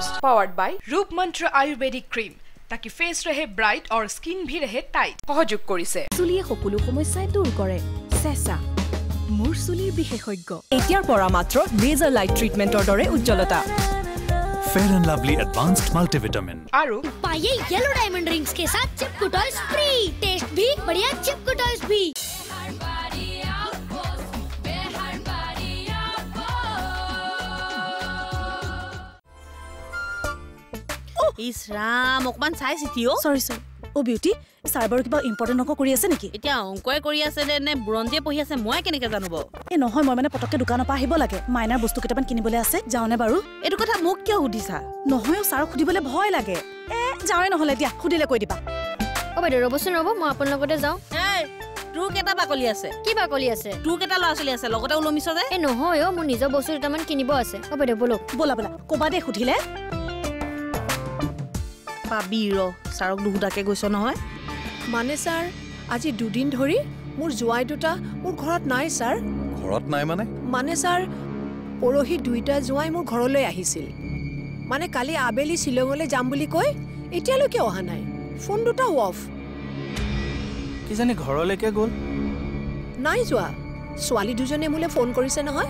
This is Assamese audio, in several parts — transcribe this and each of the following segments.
Boost powered by Roop Mantra ayurvedic cream ताकि फेस रहे ब्राइट और स्किन भी रहे टाइट সহযোগ কৰিছে চুলিয়ে সকলো সমস্যাই দূৰ কৰে চেঁচা মোৰ চুলিৰ বিশেষজ্ঞ এতিয়াৰ পৰা মাত্ৰ লেজাৰ লাইট ট্ৰিটমেণ্টৰ দৰে উজ্জ্বলতা fair and lovely advanced multivitamin আৰু पाइए येलो डायमंड रिंग्स के साथ चिपकू टॉयज फ्री टेस्ट भी बढ़िया चिपकू टॉयज भी ইছ ৰাম অকমান চাই চিঠি অ' চৰি চৰি অ' বিউটি ছাৰ বাৰু কিবা ইম্পৰ্টেণ্ট অংক কৰি আছে নেকি? এতিয়া অংকই কৰি আছে নে নে বুৰঞ্জীয়ে পঢ়ি আছে মই কেনেকে জানো বাৰু? এই নহয় মই মানে পটককে দোকানৰ পৰা আহিব লাগে। মাইনাৰ বস্তু কেইটামান কিনিবলৈ আছে যাওঁনে বাৰু? এইটো কথা মোক কিয় সুধিছা? নহয় অ' ছাৰক সুধিবলৈ ভয় লাগে। এ যাওঁৱে নহ'লে দিয়া সুধিলে কৈ দিবা। অ বাইদেউ ৰ'বচোন ৰ'ব মই আপোনাৰ লগতে যাওঁ। তোৰ কেইটা বাকলি আছে? কি বাকলি আছে? তোৰ কেইটা ল'ৰা ছোৱালী আছে লগতে ওলমিছ যে এই নহয় অ মোৰ নিজৰ বস্তু দুটামান কিনিব আছে। অ বাইদেউ ব'লক। ব'লা ব'লা ক'বা দে সুধিলে। পাবি ৰ। ছাৰক নুসুধাকে গৈছ নহয়। মানে ছাৰ আজি দুদিন ধৰি মোৰ জোৱাই দুটা মোৰ ঘৰত নাই ছাৰ। ঘৰত নাই মানে? মানে ছাৰ পৰহি দুইটা জোৱাই মোৰ ঘৰলৈ আহিছিল। মানে কালি আবেলি শ্বিলঙলৈ যাম বুলি কৈ এতিয়ালৈকে অহা নাই। ফোন দুটাও অফ। কিজানি ঘৰলৈকে গ'ল? নাই যোৱা। ছোৱালী দুজনে মোলৈ ফোন কৰিছে নহয়।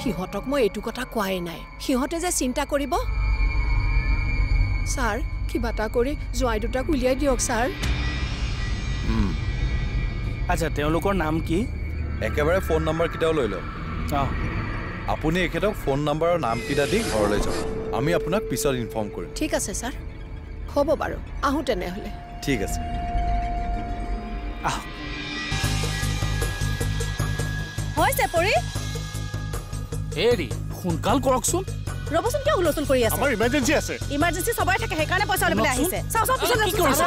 সিহঁতক মই এইটো কথা কোৱাই নাই। সিহঁতে যে চিন্তা কৰিব। ছাৰ কিবা এটা কৰি জোৱাই দুটাক উলিয়াই দিয়ক ছাৰ। আচ্ছা তেওঁলোকৰ নাম কি? একেবাৰে ফোন নম্বৰকেইটাও লৈ লওক। অঁ। আপুনি এখেতক ফোন নম্বৰ আৰু নামকেইটা দি ঘৰলৈ যাব আমি আপোনাক পিছত ইনফৰ্ম কৰিম। ঠিক আছে ছাৰ। হ'ব বাৰু। আহোঁ তেনেহ'লে। ঠিক আছে। আহ হৈছে পৰি হেৰি সোনকাল কৰকচোন। ৰ'বচোন কিয় হুলস্থুল কৰি আছে? আমাৰ ইমাৰ্জেঞ্চি আছে। ইমাৰ্জেঞ্চি চবৰে থাকে সেইকাৰণে পইচা উলিয়াবলৈ আহিছে। চাওঁ চাওঁ পিছত কি কৰিছ?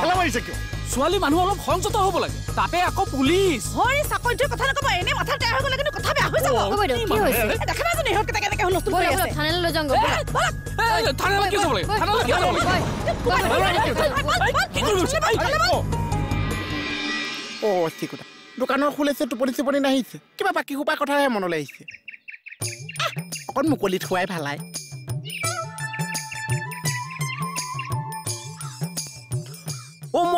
খেলা মাৰিছে কিয়? ছোৱালী মানুহ অলপ সংযত হ'ব লাগে। তাতে আকৌ পুলিচ। হয় চাকৰিটোৰ কথা নকবা এনেই মাথা বেয়া হৈ গ'লে কিন্তু কথা বেয়া হৈ যাব। কি হৈছে? দেখা নাই জানো ইহঁতকেইটা কেনেকে হুলস্থুল কৰি আছে? থানালৈ লৈ যাওঁ থানালৈ কিয় যাব লাগে থানালৈ কিয় যাব লাগে কি? অ চিকুটা দোকানৰ খুলিছে টোপনি চোপনি নাহিছে। কিবা বাকী সোপা কথাহে মনলৈ আহিছে। আহ, অকণ মুকলি থোৱাই ভালাই অ' ম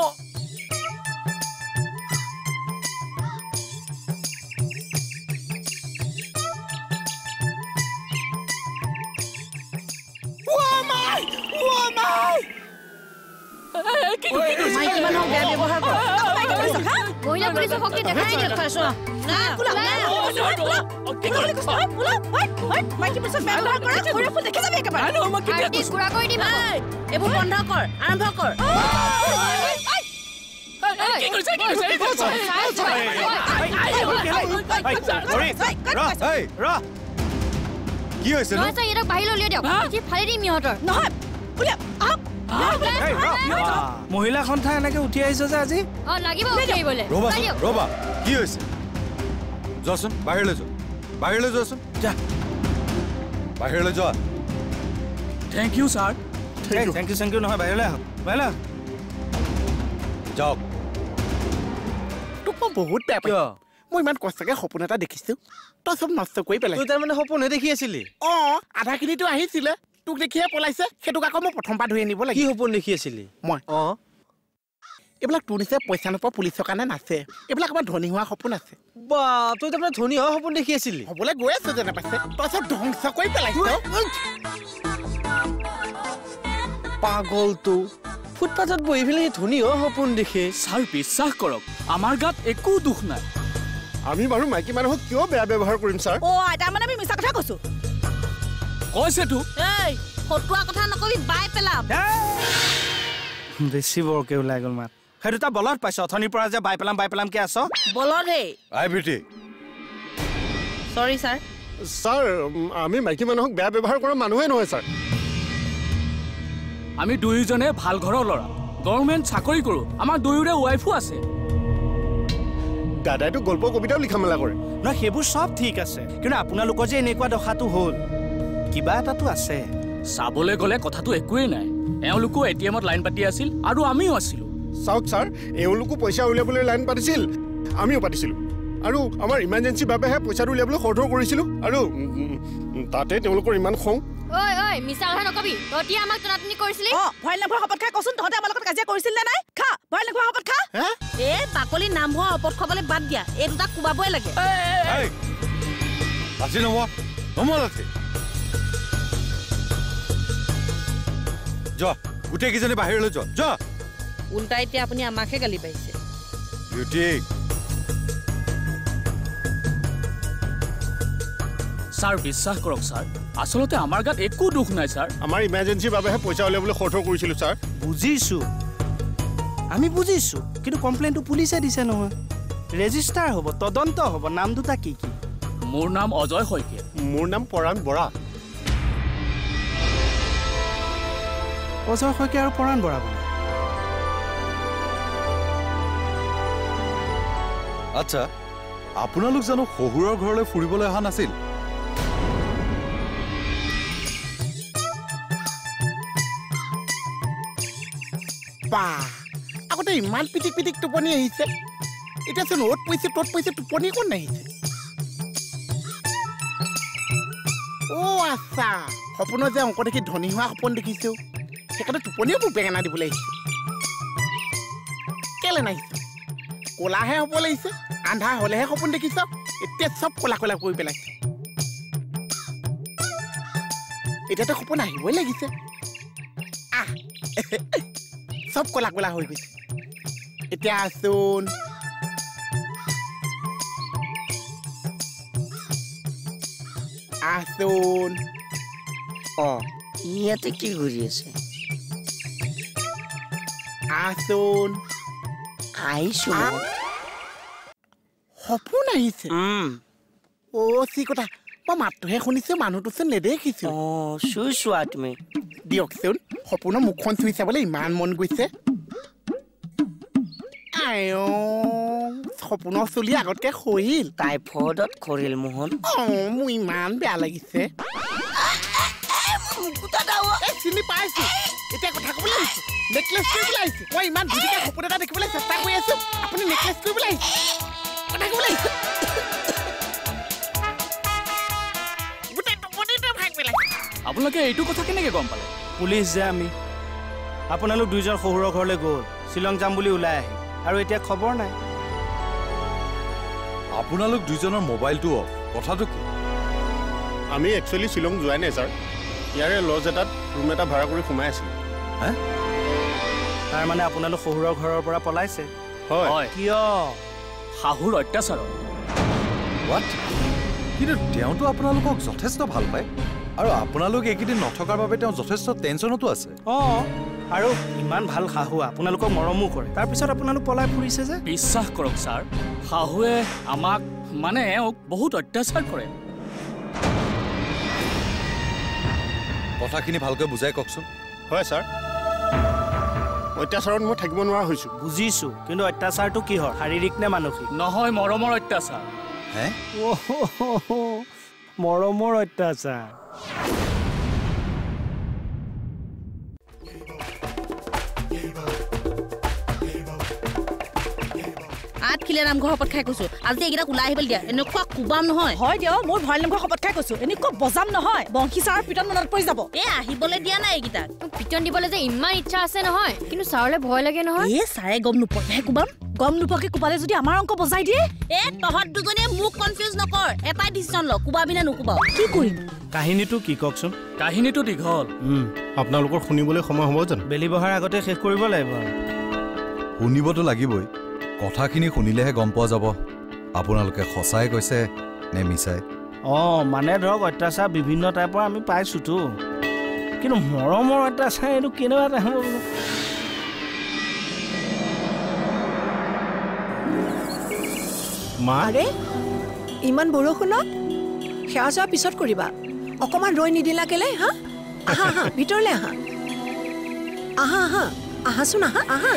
কি কৰিছ? মাইকী মানুহক বেয়া ব্যৱহাৰ কৰ মহিলা পুলিচৰ শক্তি দেখাই নাই দিয়ক চোৱা নাই কি এইবোৰ বন্ধ কৰ আৰম্ভ কৰ হৈছে ইহঁতক বাহিৰলৈ উলিয়াই দিয়ক ফালি দিম ইহঁতৰ নহয় মহিলা সন্থা এনেকে উঠি আহিছে যে আজি অ লাগিব ৰ'বা কি হৈছে যোৱাচোন বাহিৰলৈ যোৱা বাহিৰলৈ যোৱাচোন যা বাহিৰলৈ যোৱা thank you sir thank you thank you নহয় বাহিৰলৈ আহক বাহিৰলৈ আহক যাওক তোক মই বহুত বেয়া পাইছোঁ মই ইমান কষ্টকে সপোন এটা দেখিছো তই চব নষ্ট কৰি পেলাই তই তাৰমানে সপোনহে দেখি আছিলি অ আধাখিনিতো আহিছিলে তোক দেখিয়ে পলাইছে সেইটোক আকৌ মই প্ৰথমবাৰ ধৰি আনিব কি লাগিব সপোন দেখি আছিলি মই অঁ এইবিলাক তোৰ নিচিনা পইচা নোপোৱা পুলিচৰ কাৰণে নাচে। এইবিলাক আমাৰ ধনী হোৱা সপোন আছে। বা তই তাৰমানে ধনী হোৱা সপোন দেখি আছিলি? হ'বলৈ গৈ আছো যেনে পাইছে। তই চব ধ্বংস কৰি পেলাইছ। পাগলটো। ফুটপাথত বহি পেলাই ধনী হোৱা সপোন দেখে। ছাৰ বিশ্বাস কৰক আমাৰ গাত একো দুখ নাই। আমি বাৰু মাইকী মানুহক কিয় বেয়া ব্যৱহাৰ কৰিম ছাৰ? অ আইতা মানে আমি মিছা কথা কৈছো। কৈছেতো এই ফটোৱা কথা নকবি বাই পেলাম। বেছি বৰকে ওলাই গ'ল মাত। সেই দুটা বলত পাইছ। অথনিৰ পৰা যে বাই পেলাম বাই পেলাম কে আছ। বলদ হে। আই বিউটি চৰি ছাৰ ছাৰ আমি মাইকী মানুহক বেয়া ব্যৱহাৰ কৰা মানুহে নহয় ছাৰ আমি দুয়োজনে ভাল ঘৰৰ ল'ৰা। গভৰ্ণমেণ্ট চাকৰি কৰোঁ। আমাৰ দুয়োৰে ৱাইফো আছে। দাদাইতো গল্প কবিতাও লিখা মেলা কৰে। নহয় সেইবোৰ চব ঠিক আছে। কিন্তু আপোনালোকৰ যে এনেকুৱা দশাটো হ'ল কিবা এটাতো আছে। চাবলৈ গ'লে কথাটো একোৱেই নাই। এওঁলোকো এ টি এমত লাইন পাতি আছিল আৰু আমিও আছিলোঁ। চাওক ছাৰ এওঁলোকো পইচা উলিয়াবলৈ লাইন পাতিছিল। আমিও পাতিছিলোঁ। আৰু আমাৰ ইমাৰ্জেঞ্চিৰ বাবেহে পইচাটো উলিয়াবলৈ খৰধৰ কৰিছিলোঁ। আৰু তাতে তেওঁলোকৰ ইমান খং। অ ঐ ঐ মিছা কথা নকবি। তহঁতি আমাক টনাটনি কৰিছিলি। অ ভয় নাখোৱা শপত খা কচোন তহঁতে আমাৰ লগত কাজিয়া কৰিছিল নে নাই? খা ভয় নাখোৱা শপত খা। হে? এ বাকলি নাম হোৱা অপদ খাবলৈ বাদ দিয়া। এই দুটা কোবাবই লাগে। এই লাঠি নমোৱা নমোৱা লাঠি। যোৱা গোটেইকেইজনী বাহিৰলৈ যোৱা। যোৱা। উল্টা এতিয়া আপুনি আমাকহে গালি পাৰিছে। বিউটি ছাৰ বিশ্বাস কৰক ছাৰ আচলতে আমাৰ গাত একো দুখ নাই ছাৰ আমাৰ ইমাৰ্জেঞ্চিৰ বাবেহে পইচা উলিয়াবলৈ খৰ কৰিছিলোঁ ছাৰ বুজিছো। আমি বুজিছো কিন্তু কমপ্লেইনটো পুলিচে দিছে নহয়। ৰেজিষ্টাৰ হ'ব তদন্ত হ'ব নাম দুটা কি কি? মোৰ নাম অজয় শইকীয়া। মোৰ নাম পৰাণ বৰা। অজয় শইকীয়া আৰু পৰাণ বৰা বোলে আচ্ছা আপোনালোক জানো শহুৰৰ ঘৰলৈ ফুৰিবলৈ অহা নাছিল? আগতে ইমান পিটিক পিটিক টোপনি আহিছে। এতিয়াচোন অ'ত পৰিছে ত'ত পৰিছে টোপনি কোন নাহিছে? আচ্ছা সপোনত যে অংক দেখি ধনী হোৱা সপোন দেখিছো। সেইকাৰণে টোপনিও মোক বেঙেনা দিবলৈ আহিছে। কেলে নাহিছে? ক'লাহে হ'ব লাগিছে। আন্ধাৰ হ'লেহে সপোন দেখিছ। এতিয়া চব ক'লা ক'লা কৰি পেলাইছে। এতিয়াতো সপোন আহিবই লাগিছে। আহ! চব ক'লা ক'লা হৈ গৈছে। এতিয়া চোন। আচোন অ। ইয়াতে কি ঘূৰি আছে? আচোন সপোন আহিছে। অ' চি কথা মই মাতটোহে শুনিছো মানুহটোচোন নেদেখিছো। অ চুই চোৱা তুমি। দিয়কচোন সপোনৰ মুখখন চুই চাবলৈ ইমান মন গৈছে। আই সপোনৰ চুলি আগতকে সৰিল টাইফয়ডত খৰিল মোহন। অঁ মোৰ ইমান বেয়া লাগিছে। এ, চিনি পাইছো। এতিয়া কথা ক'বলৈ আহিছো। নেকলেছ কৰিবলৈ আহিছো মই ইমান ধুনীয়াকৈ সপোন এটা দেখিবলৈ চেষ্টা কৰি আছো আপুনি নেকলেছ কৰিবলৈ আহিছে আপোনালোকে এইটো কথা কেনেকৈ গম পালে? পুলিচ যে আমি। আপোনালোক দুইজন শহুৰৰ ঘৰলৈ গ'ল। শ্বিলং যাম বুলি ওলাই আহিল আৰু এতিয়া খবৰ নাই। আপোনালোক দুইজনৰ মোবাইলটো অফ। কথাটো কি? আমি একচুৱেলি শ্বিলং যোৱাই নাই ছাৰ। ইয়াৰে লজ এটাত ৰুম এটা ভাড়া কৰি সোমাই আছিলোঁ। হে? তাৰমানে আপোনালোক শহুৰৰ ঘৰৰ পৰা পলাইছে। হয়। কিয়? শাহুৰ অত্যাচাৰত হোৱাট কিন্তু তেওঁতো আপোনালোকক যথেষ্ট ভাল পায়। আৰু আপোনালোক এইকেইদিন নথকাৰ বাবে তেওঁ যথেষ্ট টেনশ্যনতো আছে। অঁ আৰু ইমান ভাল শাহু আপোনালোকক মৰমো কৰে। তাৰপিছত আপোনালোক পলাই ফুৰিছে যে? বিশ্বাস কৰক ছাৰ। শাহুৱে আমাক মানে এওঁক বহুত অত্যাচাৰ কৰে। কথাখিনি ভালকৈ বুজাই কওকচোন। হয় ছাৰ। অত্যাচাৰত মই থাকিব নোৱাৰা হৈছোঁ। বুজিছো কিন্তু অত্যাচাৰটো কিহৰ? শাৰীৰিক নে মানসিক? নহয় মৰমৰ অত্যাচাৰ। হে? মৰমৰ অত্যাচাৰ। আঠ খিলে নামঘৰ শপত খাই কৈছো। আজি এইকেইটাক ওলাই আহিবলৈ দিয়া। এনেকুৱা কোবাম নহয়। হয় দিয়ক মোৰ ভয় নামঘৰ শপত খাই কৈছো। এনেকুৱা বজাম নহয়। বংশী ছাৰৰ পিতন মনত পৰি যাব। এ আহিবলৈ দিয়া নাই এইকেইটাক। তোক পিটন দিবলৈ যে ইমান ইচ্ছা আছে নহয়। কিন্তু ছাৰলৈ ভয় লাগে নহয়। এ ছাৰে গম নোপোৱাহে কোবাম। গম নোপোৱাকে কোবালে যদি আমাৰ অংক বজাই দিয়ে। এ তহঁত দুজনীয়ে মোক কনফিউজ নকৰ। এটাই ডিচিশ্যন ল কোবাবি নে নোকোবাও। কি কৰিম? কাহিনীটো কি কওকচোন? কাহিনীটো দীঘল। আপোনালোকৰ শুনিবলৈ সময় হ'ব জানো বেলি বহাৰ আগতে শেষ কৰিব লাগিব। শুনিবতো লাগিবই। কথাখিনি শুনিলেহে গম পোৱা যাব। আপোনালোকে সঁচাই কৈছে নে মিছাই? অঁ মানে ধৰক অত্যাচাৰ বিভিন্ন টাইপৰ আমি পাইছোতো। কিন্তু মৰমৰ অত্যাচাৰ এইটো কেনেকুৱা টাইপৰ মা? আৰে ইমান বৰষুণত? সেৱা চেৱা পিছত কৰিবা। অকণমান ৰৈ নিদিলা কেলে হা? আহা আহা ভিতৰলৈ আহা। আহা আহা আহাচোন আহা আহা।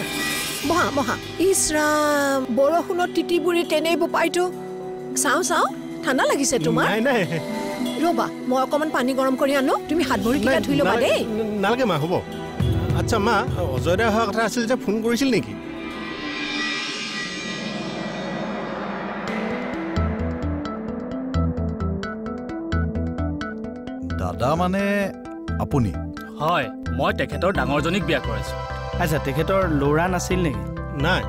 বহা বহা। ইছ ৰাম বৰষুণত তিতি বুঢ়ী তেনেই বোপাইটো? চাওঁ চাওঁ ঠাণ্ডা লাগিছে তোমাৰ। নাই নাই। ৰ'বা মই অকণমান পানী গৰম কৰি আনো। তুমি হাত ভৰিকেইটা ধুই ল'বা দেই। নালাগে মা হ'ব। আচ্ছা মা অজয় দা অহা কথা আছিল যে ফোন কৰিছিল নেকি? দাদা মানে আপুনি? হয় মই তেখেতৰ ডাঙৰজনীক বিয়া কৰাইছোঁ। আচ্ছা তেখেতৰ ল'ৰা নাছিল নেকি? নাই।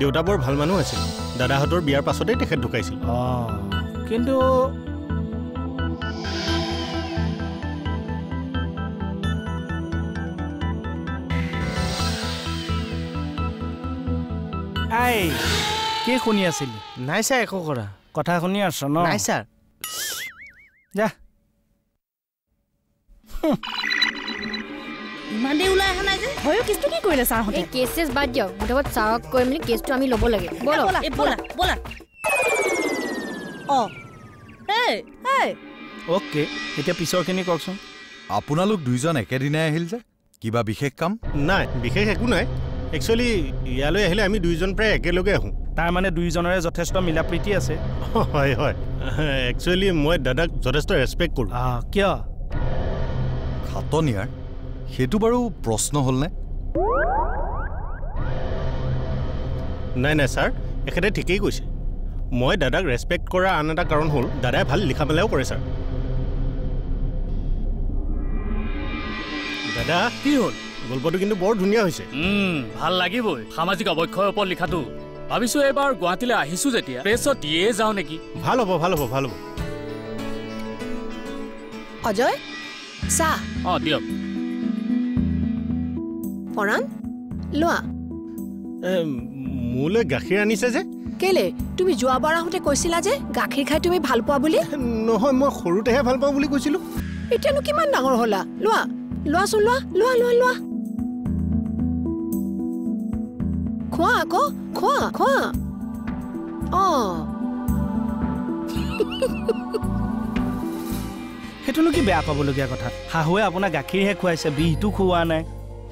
দেউতা বৰ ভাল মানুহ আছিল। দাদাহঁতৰ বিয়াৰ পাছতেই তেখেত ঢুকাইছিল। অঁ কিন্তু আই কি শুনি আছিলি? নাই ছাৰ একো কৰা। কথা শুনি আছ ন? নাই ছাৰ। যা। ইমান দেৰি ওলাই অহা নাই যে। হয়ো কেছটো কি কৰিলে ছাৰহঁতে? কেছ চেছ বাদ দিয়ক। মুঠত ছাৰক কৈ মেলি কেছটো আমি ল'ব লাগে। ব'লক ব'লা। এই ব'লা ব'লা। অঁ। এই এই অ'কে এতিয়া পিছৰখিনি কওকচোন। আপোনালোক দুইজন একেদিনাই আহিল যে? কিবা বিশেষ কাম? নাই বিশেষ একো নাই। একচুৱেলি ইয়ালৈ আহিলে আমি দুইজন প্ৰায় একেলগে আহোঁ। তাৰমানে দুয়োজনৰে যথেষ্ট মিলা প্ৰীতি আছে হয় হয়। একচুৱেলি মই দাদাক যথেষ্ট ৰেচপেক্ট কৰোঁ। কিয়? খাটনিয়াৰ? সেইটো বাৰু প্ৰশ্ন হ'লনে? নাই নাই ছাৰ। এখেতে ঠিকেই কৈছে। মই দাদাক ৰেচপেক্ট কৰা আন এটা কাৰণ হ'ল দাদাই ভাল লিখা মেলাও কৰে ছাৰ। দাদা কি হ'ল? গল্পটো কিন্তু বৰ ধুনীয়া হৈছে। উম, ভাল লাগিবই। সামাজিক অৱক্ষয়ৰ ওপৰত লিখাটো। ভাবিছো এইবাৰ গুৱাহাটীলৈ আহিছো যেতিয়া। প্ৰেছত দিয়ে যাওঁ নেকি? ভাল হ'ব ভাল হ'ব ভাল হ'ব। অজয়? চাহ? অঁ দিয়ক। পৰাণ? লোৱা। এ, মোলৈ গাখীৰ আনিছে যে? কেলে? তুমি যোৱাবাৰ আহোঁতে কৈছিলা যে গাখীৰ খাই তুমি ভাল পোৱা বুলি? নহয় মই সৰুতেহে ভাল পাওঁ বুলি কৈছিলোঁ। এতিয়ানো কিমান ডাঙৰ হ'লা? লোৱা লোৱাচোন লোৱা লোৱা লোৱা লোৱা। খোৱা আকৌ খোৱা খোৱা। অঁ। সেইটোনো কি বেয়া পাবলগীয়া কথা? শাহুৱে আপোনাক গাখীৰহে খুৱাইছে বিহটো খুওৱা নাই।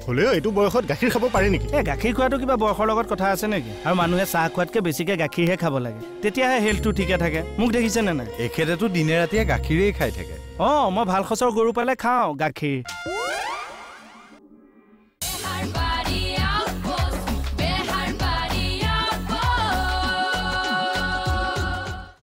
হ'লেও এইটো বয়সত গাখীৰ খাব পাৰি নেকি? এই গাখীৰ খোৱাটো কিবা বয়সৰ লগত কথা আছে নেকি? আৰু মানুহে চাহ খোৱাতকৈ বেছিকৈ গাখীৰহে খাব লাগে। তেতিয়াহে হেল্থটো ঠিকে থাকে। মোক দেখিছেনে নাই? এখেতেতো দিনে ৰাতিয়ে গাখীৰেই খাই থাকে। অঁ মই ভাল সঁচৰ গৰু পালে খাওঁ গাখীৰ।